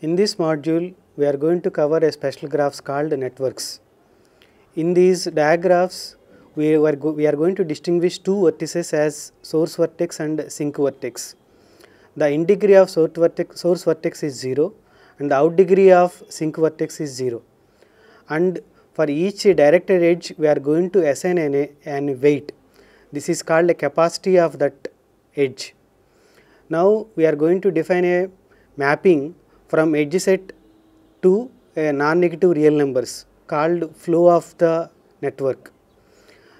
In this module, we are going to cover a special graphs called networks. In these digraphs, we are, we are going to distinguish two vertices as source vertex and sink vertex. The in degree of source vertex, source vertex is 0 and the out degree of sink vertex is 0. And for each directed edge, we are going to assign an, an weight. This is called a capacity of that edge. Now we are going to define a mapping from edge set to a non-negative real numbers called flow of the network.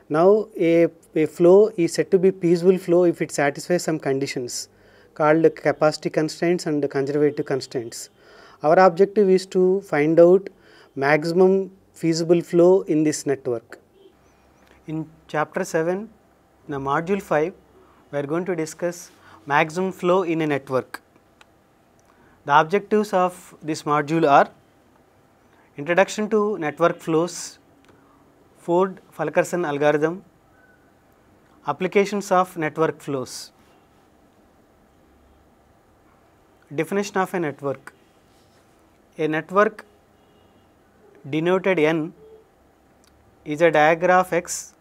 Now a, a flow is said to be feasible flow if it satisfies some conditions called capacity constraints and conservative constraints. Our objective is to find out maximum feasible flow in this network. In chapter 7, in the module 5, we are going to discuss maximum flow in a network. The objectives of this module are introduction to network flows, Ford Fulkerson algorithm, applications of network flows, definition of a network. A network denoted N is a diagram of X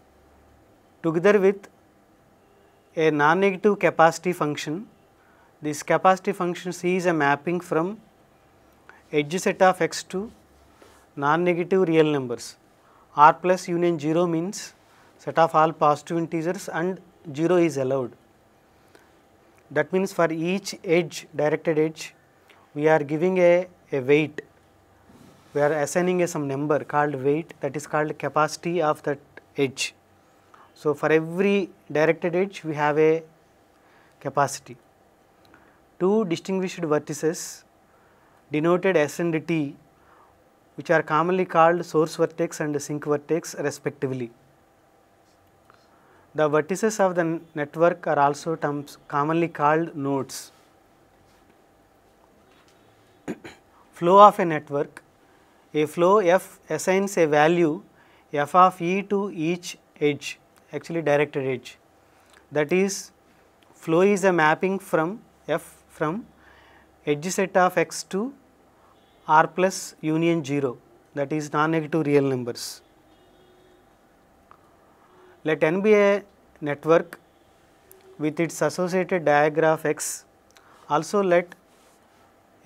together with a non-negative capacity function. This capacity function C is a mapping from edge set of X to non-negative real numbers. R plus union 0 means set of all positive integers and 0 is allowed. That means for each edge directed edge we are giving a, a weight we are assigning a some number called weight that is called capacity of that edge. So, for every directed edge we have a capacity. Two distinguished vertices denoted S and T which are commonly called source vertex and sink vertex respectively. The vertices of the network are also terms commonly called nodes. Flow of a network a flow f assigns a value f of e to each edge actually directed edge that is flow is a mapping from f from edge set of x to r plus union 0 that is non-negative real numbers. Let n be a network with its associated diagram of x also let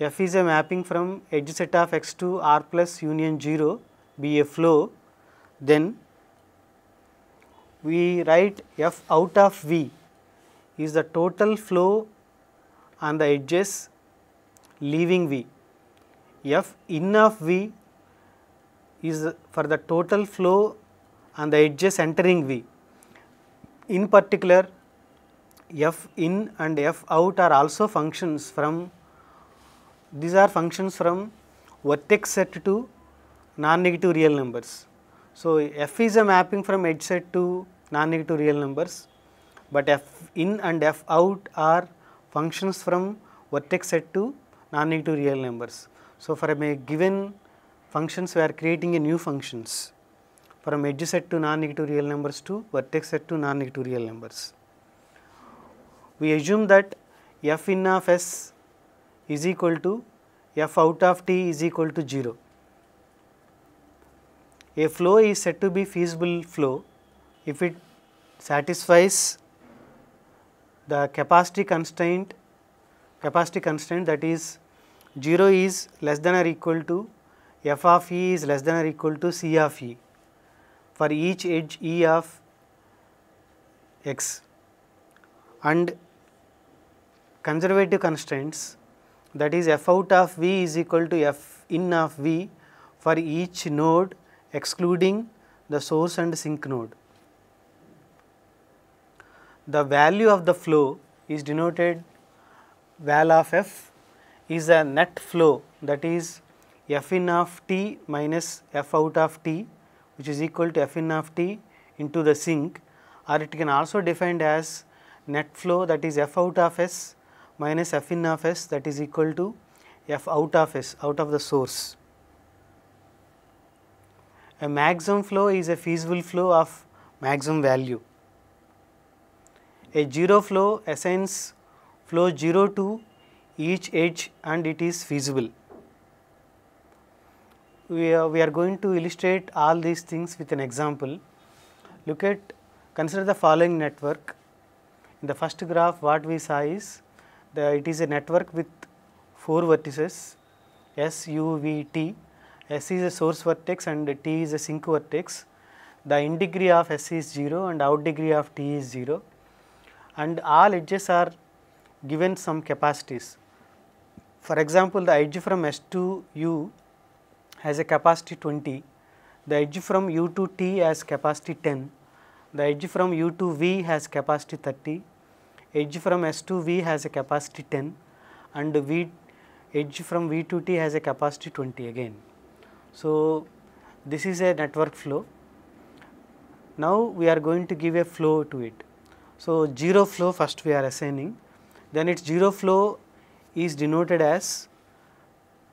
f is a mapping from edge set of x to r plus union 0 be a flow then we write f out of v is the total flow on the edges leaving v f in of v is for the total flow on the edges entering v in particular f in and f out are also functions from these are functions from vertex set to non-negative real numbers. So, f is a mapping from edge set to non-negative real numbers, but f in and f out are functions from vertex set to non-negative real numbers. So, for a given functions we are creating a new functions from edge set to non-negative real numbers to vertex set to non-negative real numbers. We assume that f in of s is equal to f out of t is equal to 0. A flow is said to be feasible flow if it satisfies the capacity constraint capacity constraint that is 0 is less than or equal to f of e is less than or equal to c of e for each edge e of x and conservative constraints that is f out of v is equal to f in of v for each node excluding the source and sink node. The value of the flow is denoted val of f is a net flow that is f in of t minus f out of t which is equal to f in of t into the sink or it can also defined as net flow that is f out of s minus f in of s that is equal to f out of s out of the source. A maximum flow is a feasible flow of maximum value. A zero flow assigns flow 0 to each edge and it is feasible. we are, we are going to illustrate all these things with an example. Look at, consider the following network. In the first graph what we saw is, the, it is a network with 4 vertices S, U, V, T. S is a source vertex and T is a sink vertex. The in degree of S is 0 and out degree of T is 0 and all edges are given some capacities. For example, the edge from S to U has a capacity 20, the edge from U to T has capacity 10, the edge from U to V has capacity 30, edge from S to V has a capacity 10 and V edge from V to T has a capacity 20 again. So, this is a network flow. Now, we are going to give a flow to it. So, 0 flow first we are assigning, then its 0 flow is denoted as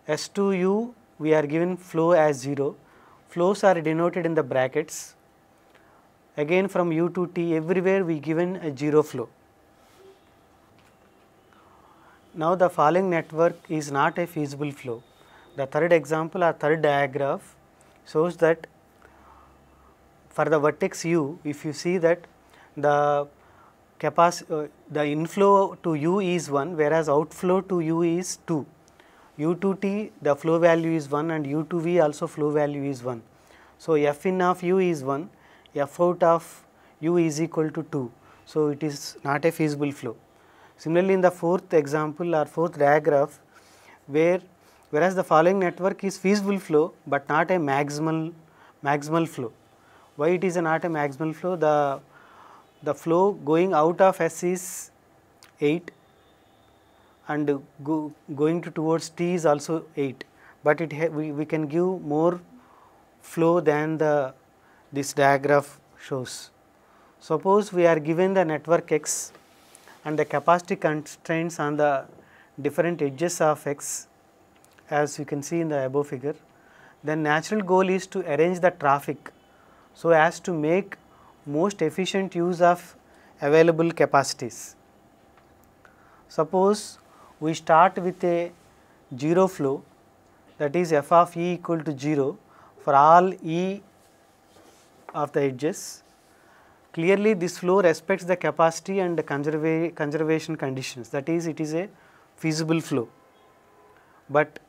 S2U we are given flow as 0, flows are denoted in the brackets, again from U to T everywhere we given a 0 flow. Now, the following network is not a feasible flow. The third example or third diagram shows that for the vertex u, if you see that the uh, the inflow to u is 1 whereas outflow to u is 2. u to t the flow value is 1 and u to v also flow value is 1. So, f in of u is 1, f out of u is equal to 2. So, it is not a feasible flow. Similarly, in the fourth example or fourth diagram where whereas the following network is feasible flow, but not a maximal maximal flow. Why it is not a maximal flow? The the flow going out of S is 8 and go, going to towards T is also 8, but it we, we can give more flow than the this diagram shows. Suppose we are given the network X and the capacity constraints on the different edges of x as you can see in the above figure, then natural goal is to arrange the traffic so as to make most efficient use of available capacities. Suppose we start with a 0 flow that is f of e equal to 0 for all e of the edges Clearly, this flow respects the capacity and the conserva conservation conditions that is it is a feasible flow. But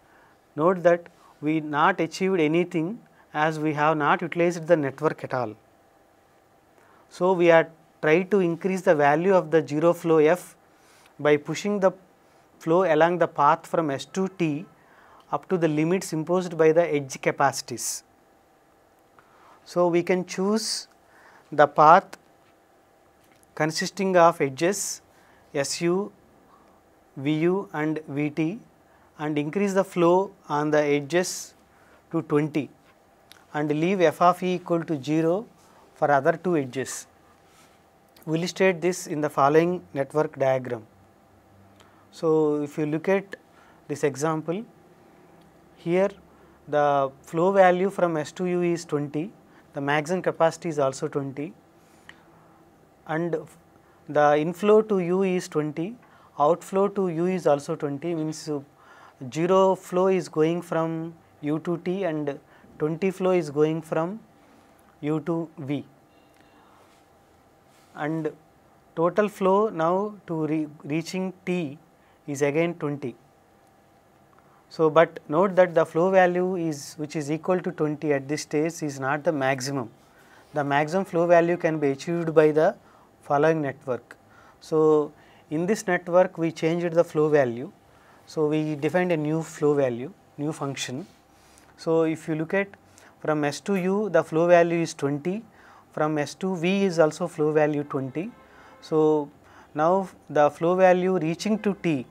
note that we not achieved anything as we have not utilized the network at all. So, we are try to increase the value of the 0 flow f by pushing the flow along the path from S to T up to the limits imposed by the edge capacities. So, we can choose the path consisting of edges SU, VU and VT and increase the flow on the edges to 20 and leave f of e equal to 0 for other two edges. We will illustrate this in the following network diagram. So, if you look at this example, here the flow value from S to U is 20 the maximum capacity is also 20 and the inflow to u is 20, outflow to u is also 20 means 0 flow is going from u to t and 20 flow is going from u to v and total flow now to re reaching t is again 20. So, but note that the flow value is which is equal to 20 at this stage is not the maximum. The maximum flow value can be achieved by the following network. So, in this network we changed the flow value. So, we defined a new flow value, new function. So, if you look at from S to U the flow value is 20, from S to V is also flow value 20. So, now the flow value reaching to T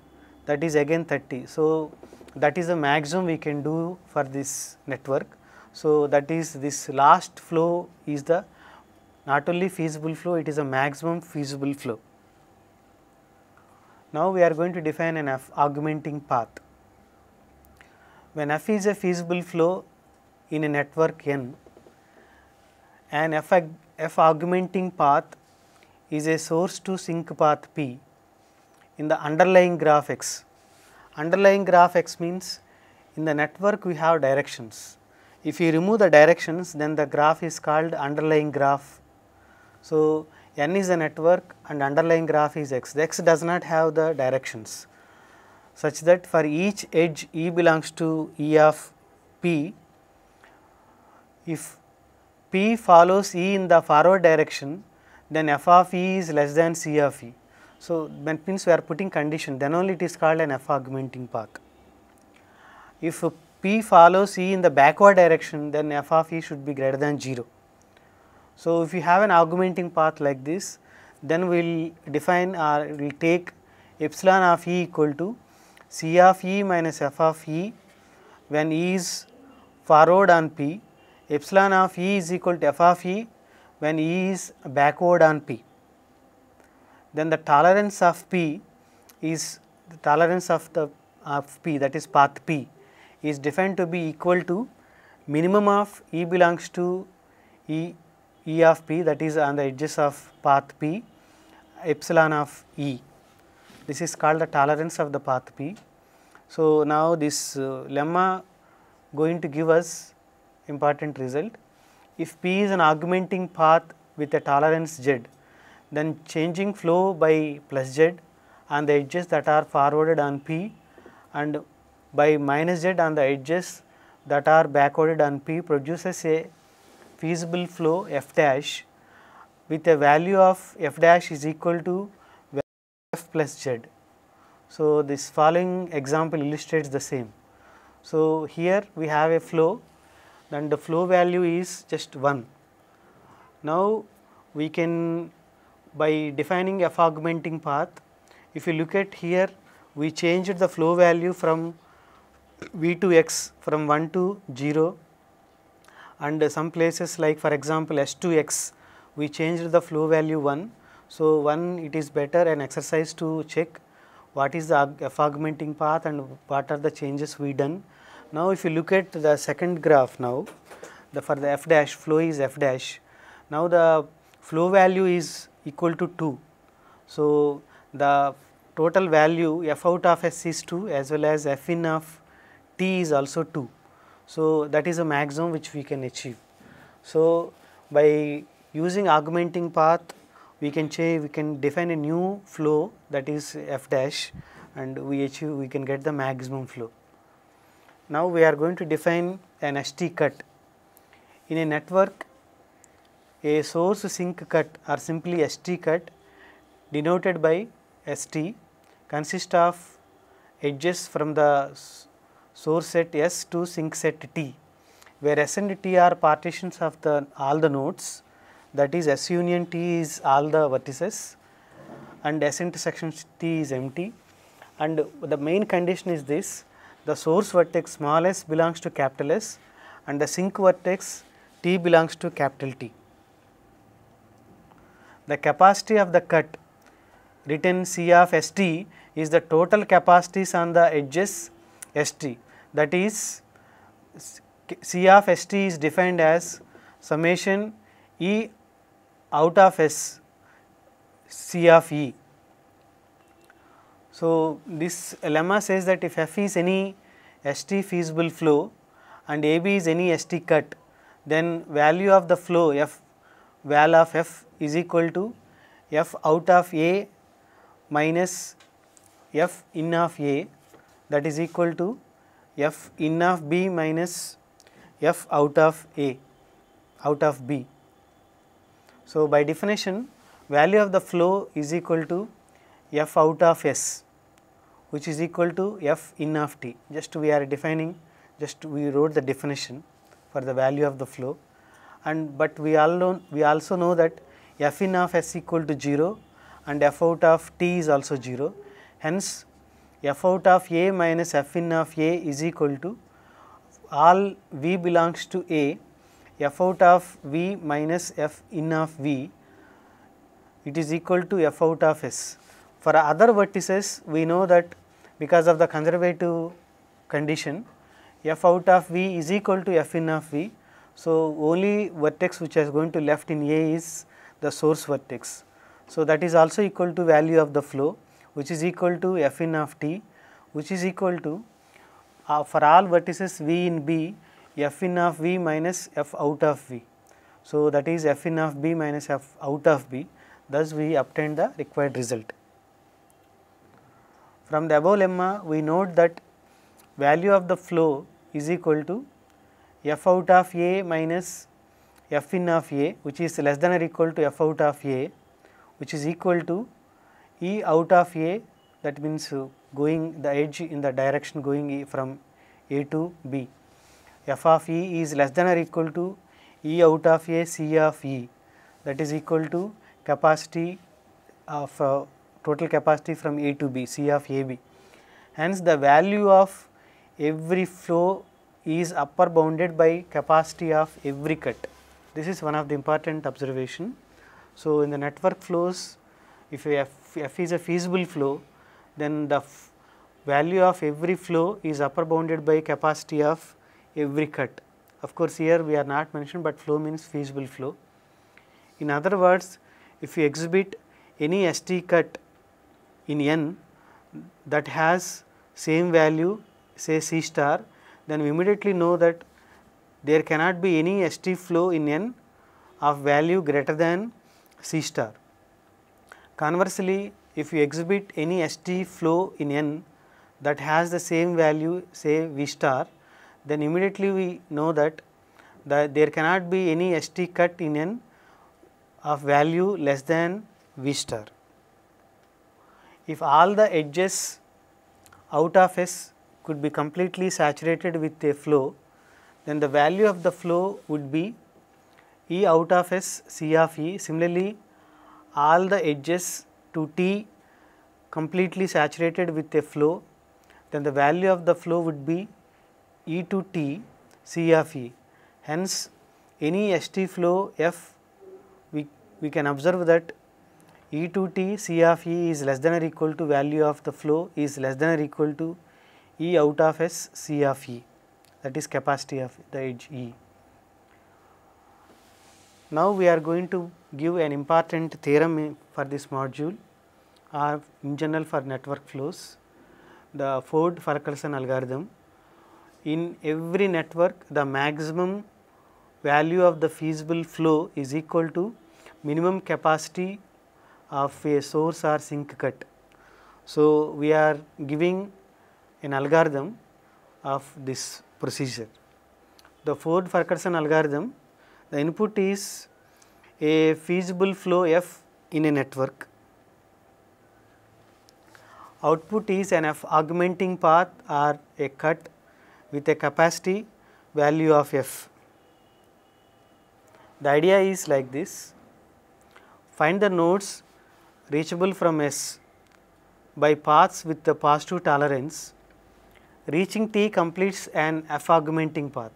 that is again 30. So, that is the maximum we can do for this network. So, that is this last flow is the not only feasible flow, it is a maximum feasible flow. Now, we are going to define an F augmenting path. When F is a feasible flow in a network N, an F, F augmenting path is a source to sink path P in the underlying graph X underlying graph x means in the network we have directions. if you remove the directions then the graph is called underlying graph. So, n is a network and underlying graph is x. The x does not have the directions such that for each edge E belongs to E of P, if P follows E in the forward direction then f of E is less than C of E. So, that means we are putting condition then only it is called an f augmenting path. If P follows E in the backward direction then f of E should be greater than 0. So, if you have an augmenting path like this then we will define or we will take epsilon of E equal to C of E minus f of E when E is forward on P, epsilon of E is equal to f of E when E is backward on P. Then the tolerance of P is the tolerance of the of P that is path P is defined to be equal to minimum of E belongs to E, E of P that is on the edges of path P epsilon of E. This is called the tolerance of the path P. So, now this uh, lemma going to give us important result. If P is an augmenting path with a tolerance Z, then changing flow by plus Z on the edges that are forwarded on P and by minus Z on the edges that are backwarded on P produces a feasible flow f dash with a value of f dash is equal to f plus Z. So, this following example illustrates the same. So, here we have a flow and the flow value is just 1. Now, we can by defining f augmenting path, if you look at here we changed the flow value from v to x from 1 to 0 and some places like for example s to x we changed the flow value 1. So, 1 it is better an exercise to check what is the f augmenting path and what are the changes we done. Now, if you look at the second graph now the for the f dash flow is f dash. Now, the flow value is equal to 2. So, the total value f out of s is 2 as well as f in of t is also 2. So, that is a maximum which we can achieve. So, by using augmenting path we can say we can define a new flow that is f dash and we achieve we can get the maximum flow. Now, we are going to define an ST cut. In a network a source sink cut or simply ST cut denoted by ST consists of edges from the source set S to sink set T, where S and T are partitions of the all the nodes. That is S union T is all the vertices and S intersection T is empty. And the main condition is this the source vertex small s belongs to capital S and the sink vertex T belongs to capital T the capacity of the cut written C of ST is the total capacities on the edges ST that is C of ST is defined as summation E out of S C of E. So, this lemma says that if F is any ST feasible flow and AB is any ST cut, then value of the flow F val of F is equal to F out of A minus F in of A that is equal to F in of B minus F out of A out of B. So, by definition value of the flow is equal to F out of S which is equal to F in of T just we are defining just we wrote the definition for the value of the flow and but we all know we also know that f in of s equal to 0 and f out of t is also 0. Hence, f out of a minus f in of a is equal to all v belongs to a f out of v minus f in of v it is equal to f out of s. For other vertices we know that because of the conservative condition f out of v is equal to f in of v. So, only vertex which is going to left in A is the source vertex. So, that is also equal to value of the flow which is equal to f in of t which is equal to uh, for all vertices v in B f in of v minus f out of v. So, that is f in of b minus f out of b thus we obtained the required result. From the above lemma we note that value of the flow is equal to f out of a minus f in of a which is less than or equal to f out of a which is equal to e out of a that means going the edge in the direction going from a to b. f of e is less than or equal to e out of a c of e that is equal to capacity of uh, total capacity from a to b c of a b. Hence, the value of every flow is upper bounded by capacity of every cut. This is one of the important observation. So, in the network flows if f, f is a feasible flow then the value of every flow is upper bounded by capacity of every cut. Of course, here we are not mentioned, but flow means feasible flow. In other words, if you exhibit any ST cut in n that has same value say C star, then we immediately know that there cannot be any ST flow in n of value greater than C star. Conversely, if you exhibit any ST flow in n that has the same value say V star, then immediately we know that the, there cannot be any ST cut in n of value less than V star. If all the edges out of S could be completely saturated with a flow, then the value of the flow would be E out of S C of E. Similarly, all the edges to T completely saturated with a flow, then the value of the flow would be E to T C of E. Hence, any ST flow F we, we can observe that E to T C of E is less than or equal to value of the flow is less than or equal to E out of S C of E that is capacity of the edge E. Now, we are going to give an important theorem for this module or in general for network flows the Ford Fulkerson algorithm. In every network the maximum value of the feasible flow is equal to minimum capacity of a source or sink cut. So, we are giving an algorithm of this procedure. The Ford Fulkerson algorithm, the input is a feasible flow f in a network. Output is an f augmenting path or a cut with a capacity value of f. The idea is like this, find the nodes reachable from S by paths with the positive tolerance, reaching T completes an F augmenting path.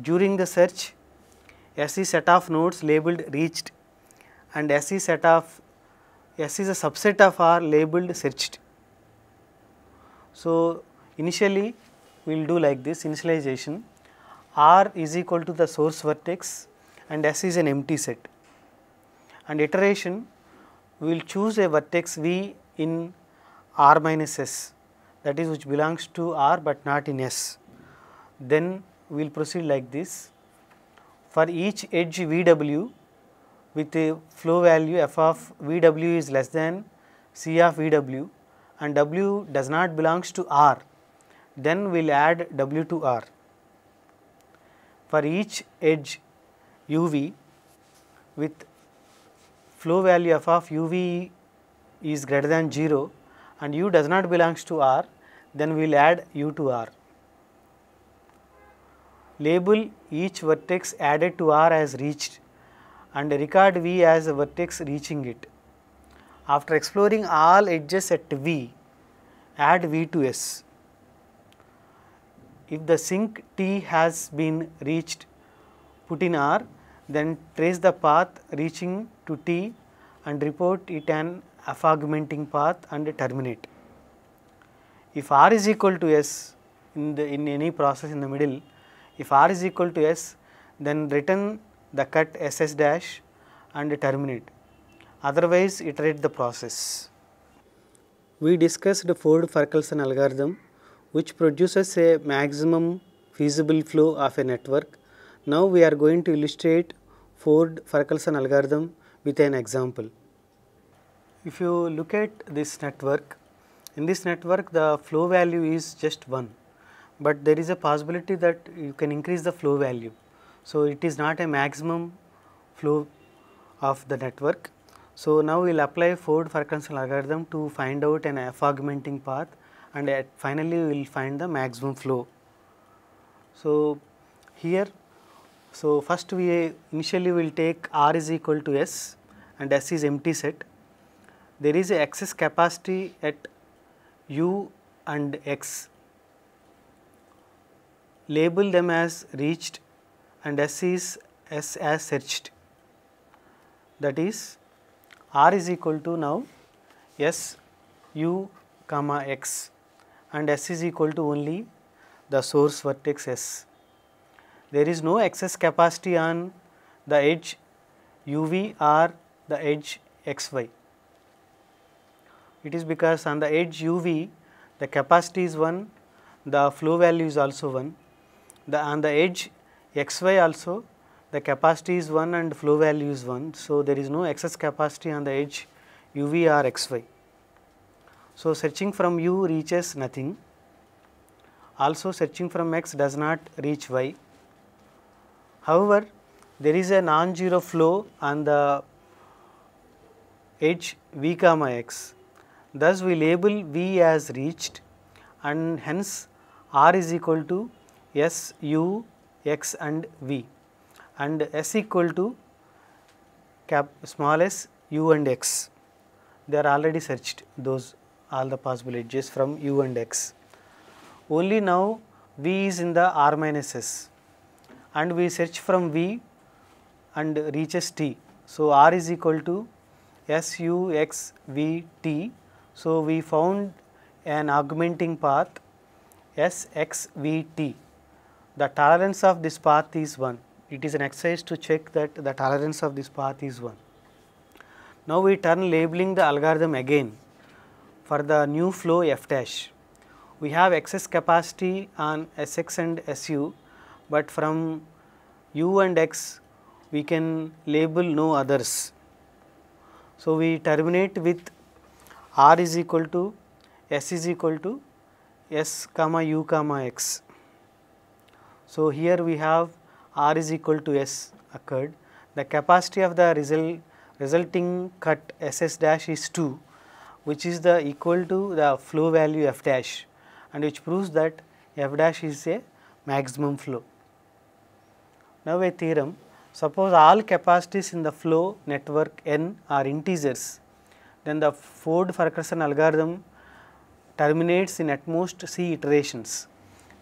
During the search, S is set of nodes labeled reached and S is set of S is a subset of R labeled searched. So, initially we will do like this initialization R is equal to the source vertex and S is an empty set and iteration we will choose a vertex V in R minus S that is which belongs to R but not in S. Then we will proceed like this for each edge VW with a flow value f of VW is less than C of VW and W does not belongs to R, then we will add W to R. For each edge UV with flow value f of UV is greater than 0 and U does not belongs to R, then we will add U to R. Label each vertex added to R as reached and record V as a vertex reaching it. After exploring all edges at V, add V to S. If the sink T has been reached, put in R, then trace the path reaching to T and report it an F augmenting path and terminate. If R is equal to S in the in any process in the middle, if R is equal to S, then return the cut SS dash and terminate. Otherwise, iterate the process. We discussed Ford Fulkerson algorithm which produces a maximum feasible flow of a network. Now we are going to illustrate Ford Fulkerson algorithm with an example. If you look at this network, in this network the flow value is just 1, but there is a possibility that you can increase the flow value. So, it is not a maximum flow of the network. So, now we will apply Ford Fulkerson algorithm to find out an f augmenting path and finally we will find the maximum flow. So, here so first we initially will take R is equal to S and S is empty set. There is a excess capacity at U and X. Label them as reached and S is S as searched. That is R is equal to now S U comma X and S is equal to only the source vertex S. There is no excess capacity on the edge UV or the edge XY. It is because on the edge UV the capacity is 1, the flow value is also 1. The on the edge XY also the capacity is 1 and flow value is 1. So, there is no excess capacity on the edge UV or XY. So, searching from U reaches nothing, also searching from X does not reach Y. However, there is a non-zero flow on the edge V comma X. Thus, we label V as reached and hence R is equal to S U X and V and S equal to cap small s U and X. They are already searched those all the possible edges from U and X. Only now V is in the R minus S and we search from V and reaches T. So, R is equal to S U X V T. So, we found an augmenting path S X V T. The tolerance of this path is 1. It is an exercise to check that the tolerance of this path is 1. Now, we turn labeling the algorithm again for the new flow f dash. We have excess capacity on S x and S u, but from u and x we can label no others. So, we terminate with r is equal to s is equal to s comma u comma x. So, here we have r is equal to s occurred. The capacity of the result resulting cut s s dash is 2 which is the equal to the flow value f dash and which proves that f dash is a maximum flow. Now, a theorem suppose all capacities in the flow network n are integers then the Ford Fulkerson algorithm terminates in at most c iterations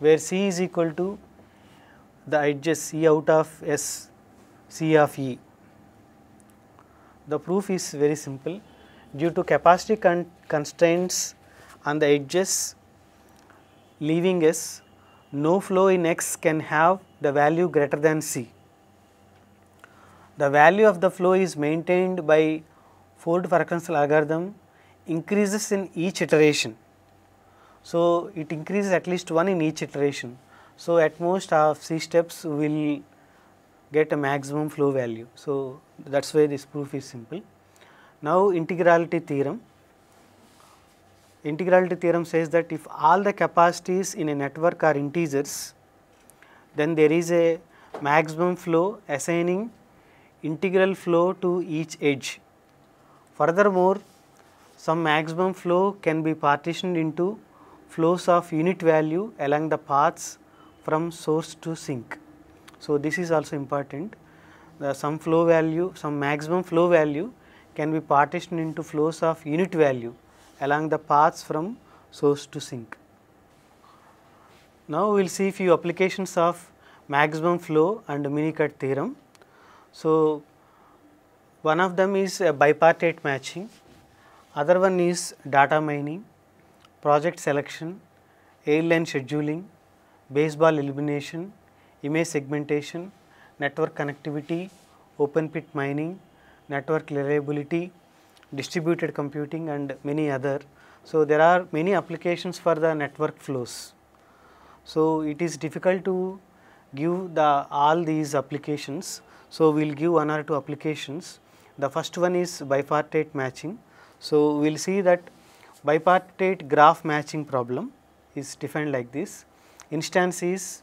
where c is equal to the edges c out of s c of e. The proof is very simple due to capacity con constraints on the edges leaving s no flow in x can have the value greater than c. The value of the flow is maintained by Ford Fulkerson algorithm increases in each iteration. So, it increases at least one in each iteration. So, at most of c steps will get a maximum flow value. So, that is why this proof is simple. Now, integrality theorem. Integrality theorem says that if all the capacities in a network are integers, then there is a maximum flow assigning integral flow to each edge. Furthermore, some maximum flow can be partitioned into flows of unit value along the paths from source to sink. So, this is also important. The some flow value, some maximum flow value can be partitioned into flows of unit value along the paths from source to sink. Now, we will see few applications of maximum flow and mini-cut theorem. So, one of them is bipartite matching, other one is data mining, project selection, airline scheduling, baseball elimination, image segmentation, network connectivity, open pit mining, network reliability, distributed computing and many other. So, there are many applications for the network flows. So, it is difficult to give the all these applications. So, we will give one or two applications. The first one is bipartite matching. So, we will see that bipartite graph matching problem is defined like this. Instance is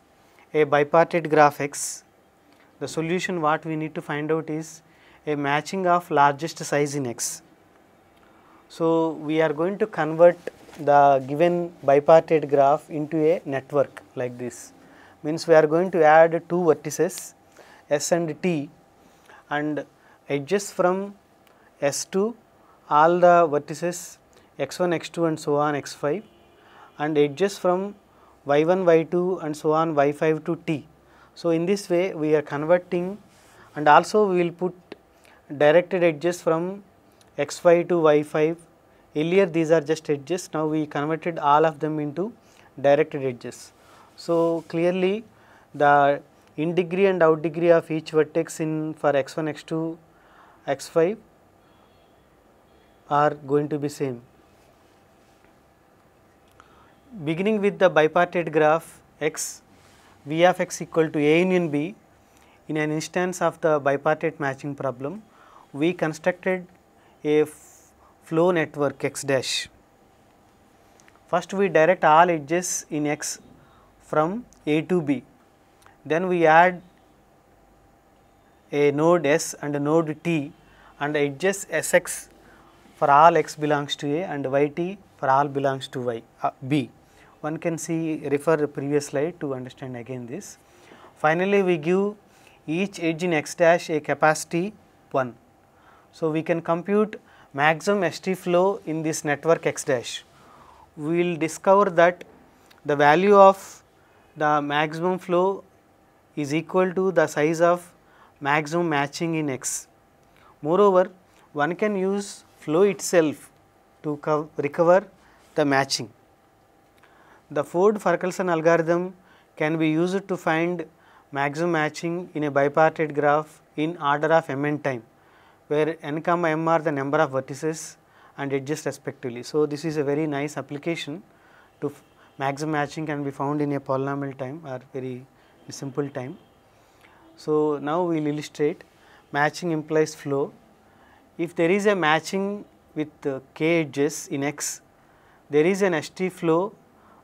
a bipartite graph x. The solution what we need to find out is a matching of largest size in x. So, we are going to convert the given bipartite graph into a network like this means we are going to add two vertices s and t and edges from s to all the vertices x1 x2 and so on x5 and edges from y1 y2 and so on y5 to t. So, in this way we are converting and also we will put directed edges from x5 to y5 earlier these are just edges now we converted all of them into directed edges. So, clearly the in degree and out degree of each vertex in for x1 x2 x5 are going to be same. Beginning with the bipartite graph x v of x equal to a union b in an instance of the bipartite matching problem we constructed a flow network x dash. First we direct all edges in x from A to B, then we add a node S and a node T and edges Sx for all x belongs to A and Yt for all belongs to y, uh, B. One can see refer previous slide to understand again this. Finally, we give each edge in x dash a capacity 1. So, we can compute maximum ST flow in this network X dash, we will discover that the value of the maximum flow is equal to the size of maximum matching in X. Moreover, one can use flow itself to recover the matching. The Ford-Fulkerson algorithm can be used to find maximum matching in a bipartite graph in order of m n time where n comma m are the number of vertices and edges respectively. So, this is a very nice application to maximum matching can be found in a polynomial time or very simple time. So, now we will illustrate matching implies flow. If there is a matching with uh, k edges in x, there is an ST flow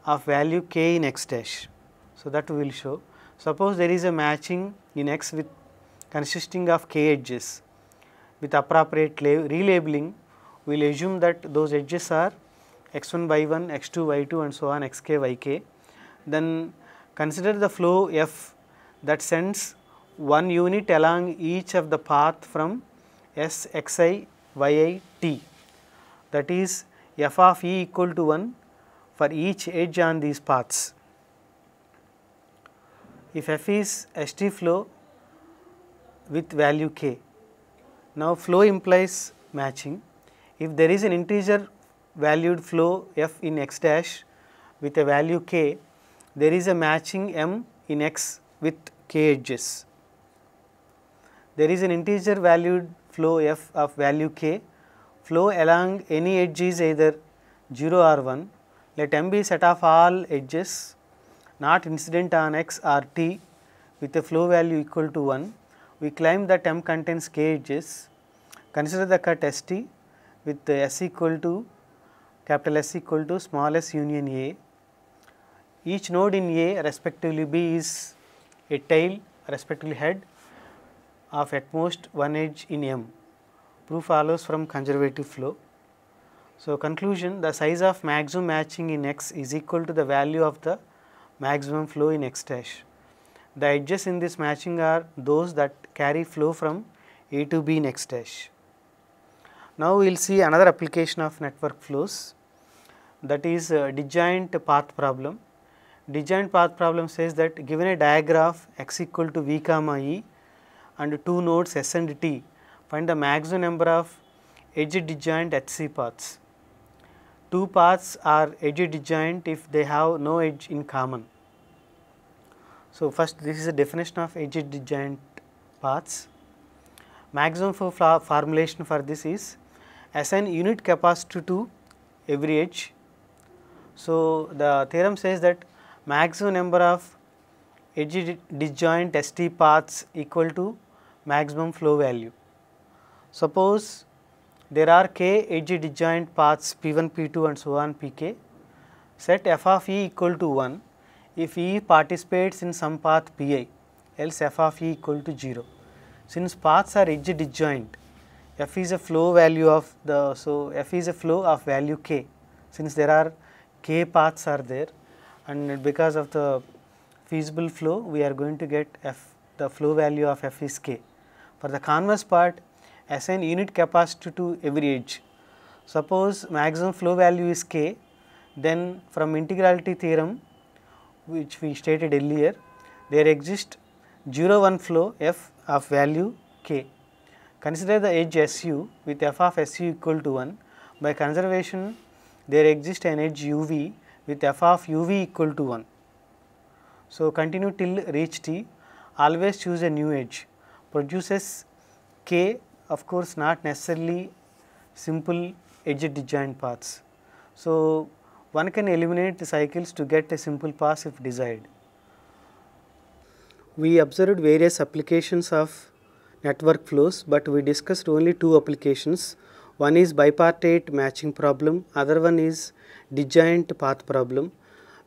of value k in x dash. So, that we will show. Suppose there is a matching in x with consisting of k edges with appropriate relabeling, we will assume that those edges are x1 y1, x2 y2 and so on xk yk. Then consider the flow f that sends one unit along each of the path from s xi yi t that is f of e equal to 1 for each edge on these paths. If f is st flow with value k now, flow implies matching. If there is an integer valued flow f in x dash with a value k, there is a matching m in x with k edges. There is an integer valued flow f of value k, flow along any edge is either 0 or 1. Let m be set of all edges not incident on x or t with a flow value equal to 1 we claim that M contains k edges. Consider the cut S t with S equal to capital S equal to small s union A. Each node in A respectively B is a tail respectively head of at most one edge in M. Proof follows from conservative flow. So, conclusion the size of maximum matching in X is equal to the value of the maximum flow in X dash. The edges in this matching are those that carry flow from A to B in X dash. Now, we will see another application of network flows that is uh, disjoint path problem. Disjoint path problem says that given a digraph x equal to v comma e and two nodes s and t, find the maximum number of edge disjoint HC paths. Two paths are edge disjoint if they have no edge in common. So, first this is a definition of edge disjoint paths. Maximum for formulation for this is assign unit capacity to every edge. So, the theorem says that maximum number of edge disjoint ST paths equal to maximum flow value. Suppose there are k edge disjoint paths P1, P2 and so on Pk. Set f of e equal to 1 if e participates in some path Pi, else f of e equal to 0. Since paths are edge disjoint, f is a flow value of the, so f is a flow of value k. Since there are k paths are there and because of the feasible flow, we are going to get f, the flow value of f is k. For the converse part, assign unit capacity to every edge. Suppose maximum flow value is k, then from integrality theorem which we stated earlier, there exists 0 1 flow f of value k. Consider the edge SU with f of SU equal to 1. By conservation, there exists an edge UV with f of UV equal to 1. So, continue till reach T, always choose a new edge, produces k of course not necessarily simple edge disjoint paths. So, one can eliminate the cycles to get a simple path if desired. We observed various applications of network flows, but we discussed only two applications. One is bipartite matching problem, other one is disjoint path problem.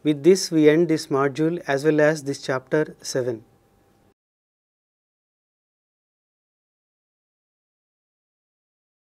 With this we end this module as well as this chapter 7.